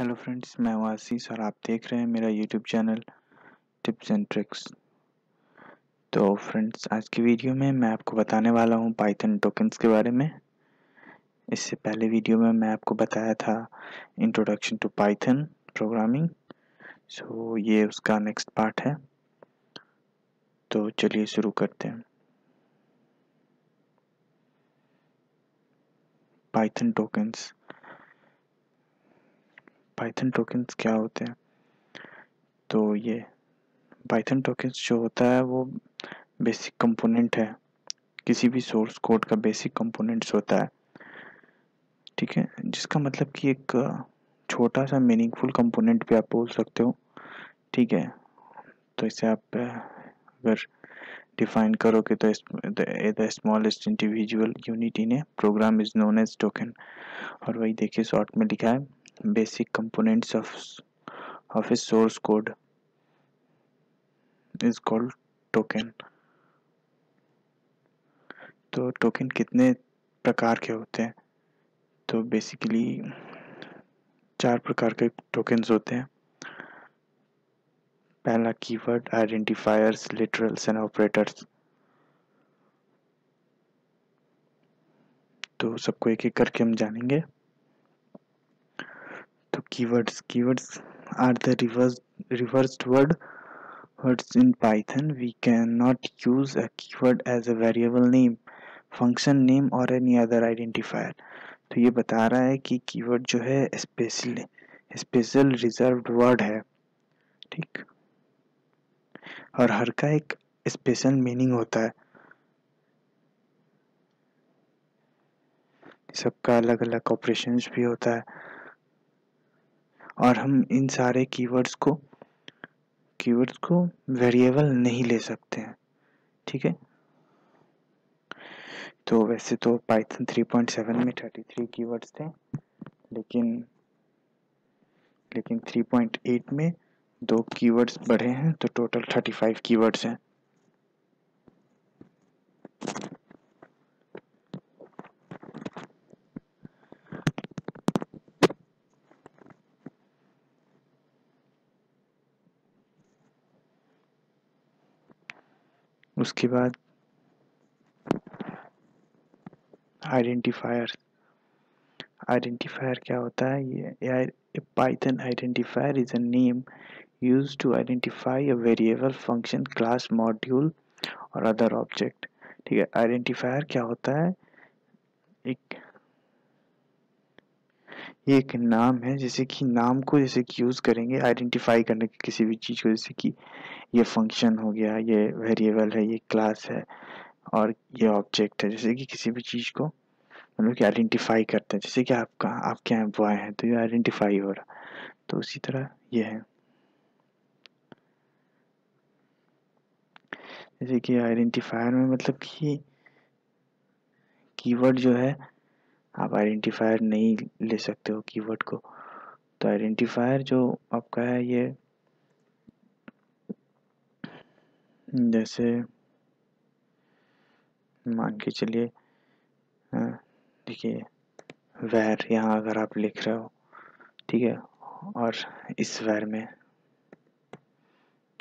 Hello friends मैं हूँ आशीष और आप देख रहे हैं मेरा YouTube channel tips and tricks तो फ्रेंड्स आज की वीडियो में मैं आपको बताने वाला हूँ पाइथन टोकन्स के बारे में। इससे पहले वीडियो में मैं आपको बताया था introduction to Python programming so ये उसका नेक्स्ट पार्ट है। तो चलिए शुरू करते हैं। पाइथन टोकन्स पाइथन टोकन्स क्या होते हैं? तो ये पाइथन टोकन्स जो होता है वो बेसिक कंपोनेंट है। किसी भी सोर्स कोड का बेसिक कंपोनेंट्स होता है। ठीक है? जिसका मतलब कि एक छोटा सा मीनिंगफुल कंपोनेंट भी आप बोल सकते हो। ठीक है? तो इसे आप अगर डिफाइन करोगे तो the smallest individual unit in a program is known as token और वही देखिए शॉर्ट में लिखा है। Basic components of of a source code is called token. तो टोकन कितने प्रकार के होते हैं? तो बेसिकली चार प्रकार के टोकन्स होते हैं। पहला keyword identifiers literals and operators तो सबको एक एक करके हम जानेंगे। Keywords keywords are the reverse reversed word words in python we cannot use a keyword as a variable name function name or any other identifier तो ये बता रहा है कि कीवर्ड जो है स्पेशल स्पेशल रिजर्व्ड वर्ड है ठीक और हर का एक स्पेशल मीनिंग होता है सबका अलग अलग ऑपरेशंस भी होता है और हम इन सारे कीवर्ड्स को कीवर्ड्स को वेरिएबल नहीं ले सकते हैं, ठीक है? तो वैसे तो पाइथन 3.7 में 33 कीवर्ड्स थे, लेकिन लेकिन 3.8 में दो कीवर्ड्स बढ़े हैं तो टोटल 35 कीवर्ड्स हैं। उसके बाद आइडेंटिफायर। आइडेंटिफायर क्या होता है? ये Python identifier is a name use to identify a variable function class module or other object ठीक है, आइडेंटिफायर क्या होता है? एक ये एक नाम है जैसे कि नाम को जैसे कि यूज़ करेंगे आइडेंटिफाई करने के किसी भी चीज़ को जैसे कि ये फ़ंक्शन हो गया, ये वेरिएबल है, ये क्लास है और ये ऑब्जेक्ट है। जैसे कि किसी भी चीज़ को मतलब कि आइडेंटिफाई करते हैं। जैसे कि आपका, आपके यहाँ बॉय है तो ये आइडेंटिफाई हो रहा। तो उसी तरह ये है। जैसे कि आइडेंटिफायर में मतलब कि कीवर्ड जो है आप आइडेंटिफायर नहीं ले सकते हो कीवर्ड को। तो आइडेंटिफायर जो आपका है ये, जैसे, मान के चलिए देखिए वैर यहाँ अगर आप लिख रहे हो, ठीक है, और इस वैर में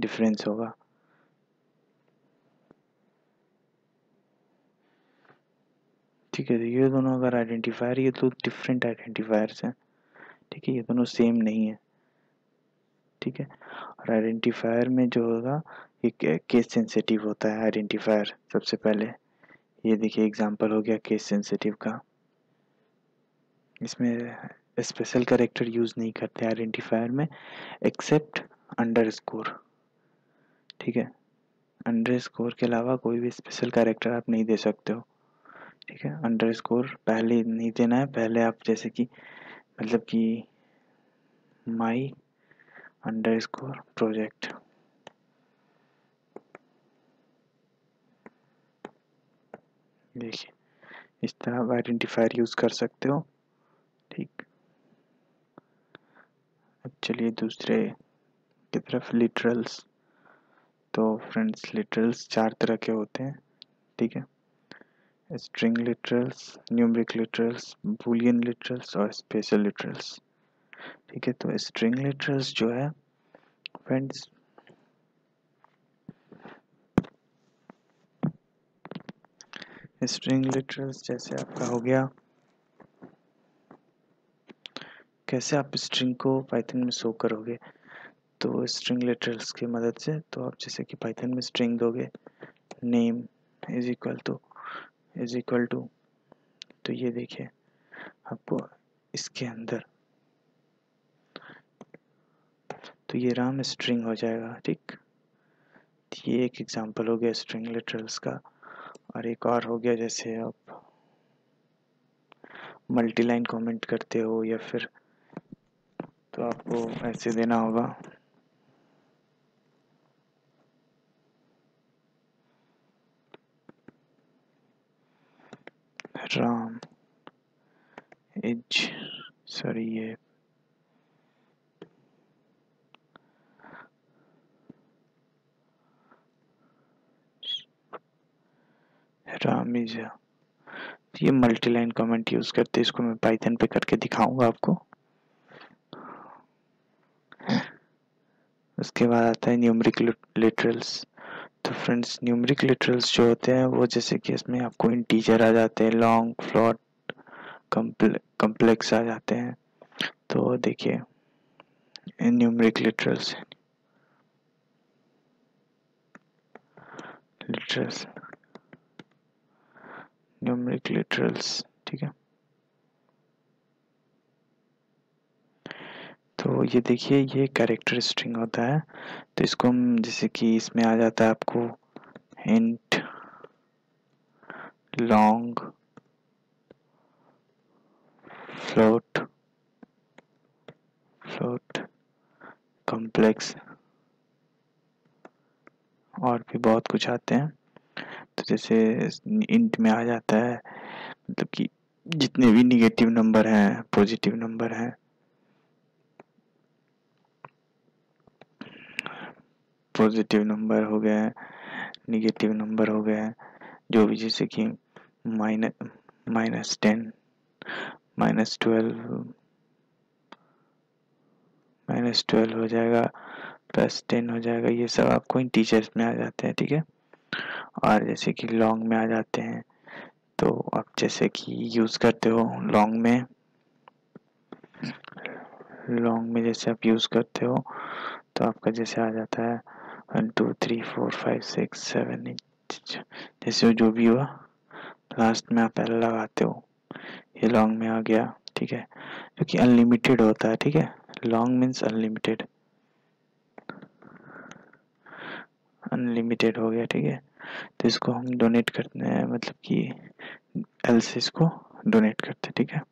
डिफरेंस होगा। ठीक है तो ये दोनों अगर आइडेंटिफायर ये तो डिफरेंट आइडेंटिफायर्स हैं। ठीक है, ये दोनों सेम नहीं है। ठीक है, और आइडेंटिफायर में जो होगा एक केस सेंसिटिव होता है आइडेंटिफायर सबसे पहले। ये देखिए एग्जांपल हो गया केस सेंसिटिव का। इसमें स्पेशल करेक्टर यूज़ नहीं करते आइडेंटिफायर में एक्सेप्ट अंडर स्कोर ठीक है अंडर स्कोर के अलावा कोई भी स्पेशल कैरेक्टर आप नहीं दे सकते हो। ठीक है अंडर स्कोर पहले नहीं देना है, पहले आप जैसे कि मतलब कि माई अंडर स्कोर प्रोजेक्ट देखिए, इस तरह आप आइडेंटिफायर यूज़ कर सकते हो, ठीक। अब चलिए दूसरे की तरफ़ लिटरल्स तो फ्रेंड्स लिटरल्स चार तरह के होते हैं, ठीक है। String literals numeric literals boolean literals और स्पेशल लिटरल्स ठीक है तो स्ट्रिंग लिटरल्स जो है फ्रेंड्स स्ट्रिंग लिटरल्स जैसे आपका हो गया। कैसे आप स्ट्रिंग को पाइथन में शो करोगे? तो स्ट्रिंग लिटरल्स की मदद से तो आप जैसे कि पाइथन में स्ट्रिंग दोगे name is equal to is equal to तो ये देखिए, आपको इसके अंदर तो ये राम स्ट्रिंग हो जाएगा, ठीक? ये एक एग्जांपल हो गया स्ट्रिंग लिटरल्स का, और एक और हो गया जैसे आप मल्टी लाइन कमेंट करते हो या फिर तो आपको ऐसे देना होगा। राम एज सॉरी ये राम इज़ ये मल्टी लाइन कमेंट यूज़ करते हैं, इसको मैं पाइथन पे करके दिखाऊँगा आपको। उसके बाद आता है न्यूमरिक लिटरल्स तो फ्रेंड्स न्यूमरिक लिटरल्स जो होते हैं, वो जैसे कि इसमें आपको इंटीजर आ जाते हैं लॉन्ग फ्लॉट कम्प्लेक्स आ जाते हैं। तो देखिए numeric literals literals numeric literals ठीक है? तो ये देखिए, ये कैरेक्टर स्ट्रिंग होता है। तो इसको हम, जैसे कि इसमें आ जाता है आपको int long float float complex और भी बहुत कुछ आते हैं। तो जैसे इंट में आ जाता है मतलब कि जितने भी निगेटिव नंबर हैं पॉजिटिव नंबर हैं पॉजिटिव नंबर हो गए निगेटिव नंबर हो गए जो भी जैसे कि minus minus ten minus twelve minus twelve हो जाएगा प्लस टेन हो जाएगा, ये सब आपको इन टीचर्स में आ जाते हैं, ठीक है? और जैसे कि लॉन्ग में आ जाते हैं तो आप जैसे कि यूज़ करते हो लॉन्ग में लॉन्ग में जैसे आप यूज़ करते हो तो आपका जैसे आ जाता है one two three four five six seven eight जैसे जो भी हुआ लास्ट में आप एल लगाते हो। ये लॉन्ग में आ गया, ठीक है? जो कि अनलिमिटेड होता है, ठीक है? लॉन्ग मीन्स अनलिमिटेड अनलिमिटेड हो गया, ठीक है? तो इसको हम डोनेट करते हैं मतलब कि एल से इसको डोनेट करते हैं, ठीक है?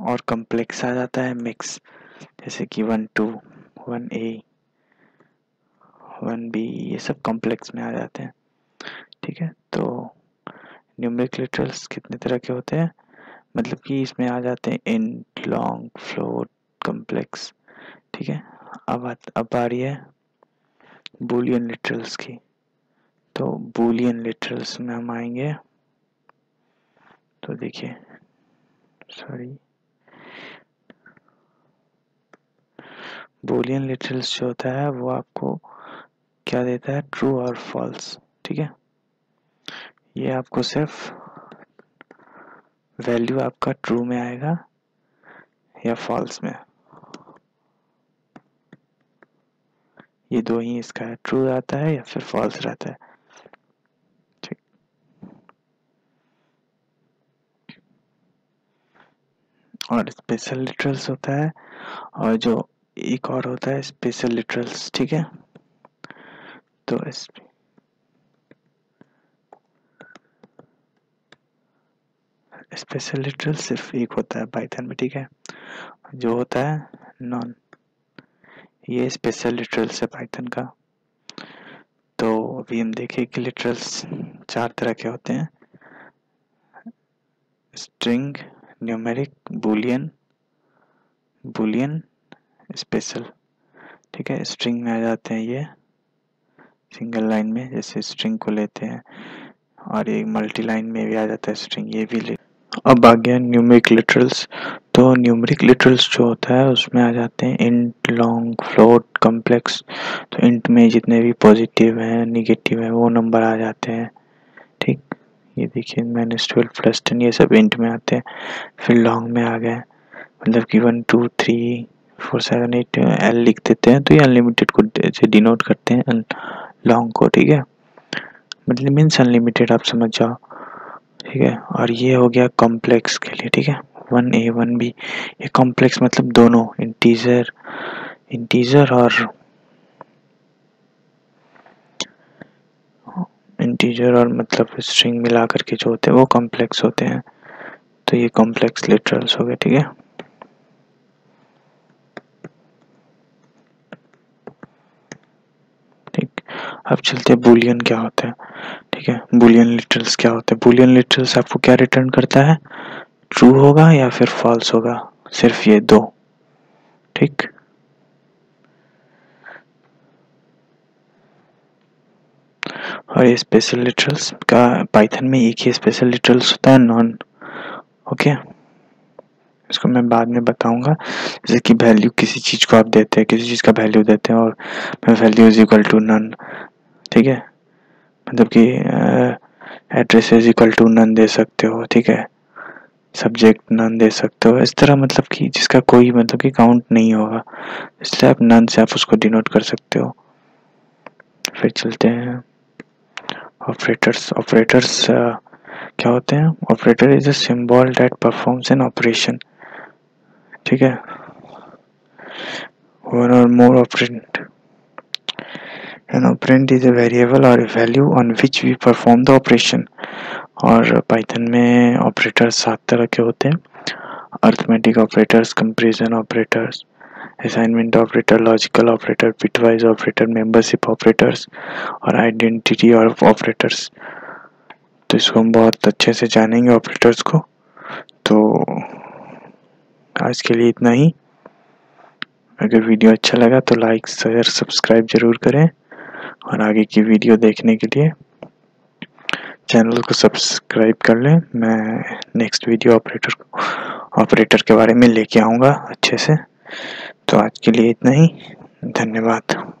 और कम्प्लेक्स आ जाता है मिक्स जैसे कि one two one A one B ये सब कॉम्प्लेक्स में आ जाते हैं। ठीक है? तो न्यूमेरिक लिटरल्स कितने तरह के होते हैं? मतलब कि इसमें आ जाते हैं इन लॉन्ग फ्लोट कॉम्प्लेक्स ठीक है? अब अब आ रही है बुलियन लिटरल्स की। तो बुलियन लिटरल्स में हम आएँगे। तो देखिए सॉरी बुलियन लिटरल्स जो होता है, वो आपको क्या देता है? ट्रू और फॉल्स ठीक है? ये आपको सिर्फ़ वैल्यू आपका ट्रू में आएगा या फॉल्स में? ये दो ही इसका ट्रू रहता है या फिर फॉल्स रहता है? ठीक। और स्पेशल लिटरल्स होता है और जो एक और होता है स्पेशल लिटरल्स ठीक है? तो इस स्पेशल लिटरल सिर्फ़ एक होता है पाइथन में, ठीक है? जो होता है नॉन ये स्पेशल लिटरल्स है पाइथन का। तो अभी हम देखें कि लिटरल्स चार तरह के होते हैं। String numeric boolean boolean special ठीक है? स्ट्रिंग में आ जाते हैं ये। सिंगल लाइन में, जैसे स्ट्रिंग को लेते हैं, और एक मल्टी लाइन में भी आ जाता है स्ट्रिंग ये भी ले। अब आ गया न्यूमेरिक लिटरल्स तो न्यूमेरिक लिटरल्स जो होता है, उसमें आ जाते हैं इंट लॉन्ग फ्लोट कम्प्लेक्स तो इंट में जितने भी पॉजिटिव हैं निगेटिव हैं, वो नंबर आ जाते हैं। ठीक? ये देखिए माइनस ट्वेल्व प्लस टेन ये सब इंट में आते हैं। फिर लॉन्ग में आ गए। मतलब कि one two three four seven eight L लिख देते हैं तो ये अनलिमिटेड को डिनोट करते हैं। लॉन्ग को, ठीक है? मतलब मीन्स अनलिमिटेड आप समझ जाओ। ठीक है? और ये हो गया कॉम्प्लेक्स के लिए, ठीक है? वन ए वन बी ये कॉम्प्लेक्स मतलब दोनों इंटीजर इंटीजर और इंटीजर और मतलब स्ट्रिंग मिला करके जो होते हैं, वो कॉम्प्लेक्स होते हैं। तो ये कॉम्प्लेक्स लिटरल्स हो गए, ठीक है ठीक अब चलते हैं बुलियन क्या होता है? ठीक है बुलियन लिटरल्स क्या होते हैं? बुलियन लिटरल्स आपको क्या रिटर्न करता है? ट्रू होगा या फिर फॉल्स होगा? सिर्फ़ ये दो। ठीक? और ये स्पेशल लिटरल्स का पाइथन में एक ही स्पेशल लिटरल्स होता है नॉन ओके इसको मैं बाद में बताऊँगा। जैसे कि वैल्यू किसी चीज़ को आप देते हैं, किसी चीज़ का वैल्यू देते हैं और value is equal to none ठीक है? मतलब कि address is equal to none दे सकते हो, ठीक है? सब्जेक्ट नन दे सकते हो। इस तरह मतलब कि जिसका कोई मतलब कि काउंट नहीं होगा। इसलिए आप नन से आप उसको डिनोट कर सकते हो। फिर चलते हैं। ऑपरेटर्स ऑपरेटर्स क्या होते हैं? Operator is a symbol that performs an operation ठीक है? One or more operand an operand is a variable or value on which we perform the operation और पाइथन में ऑपरेटर सात तरह के होते हैं। Arithmetic operators comparison operators assignment operator logical operator bitwise operator membership operators और identity और operators तो इसको हम बहुत अच्छे से जानेंगे ऑपरेटर्स को। तो आज के लिए इतना ही। अगर वीडियो अच्छा लगा तो लाइक शेयर सब्सक्राइब ज़रूर करें। और आगे की वीडियो देखने के लिए चैनल को सब्सक्राइब कर लें। मैं नेक्स्ट वीडियो ऑपरेटर ऑपरेटर के बारे में लेके आऊँगा अच्छे से। तो आज के लिए इतना ही। धन्यवाद।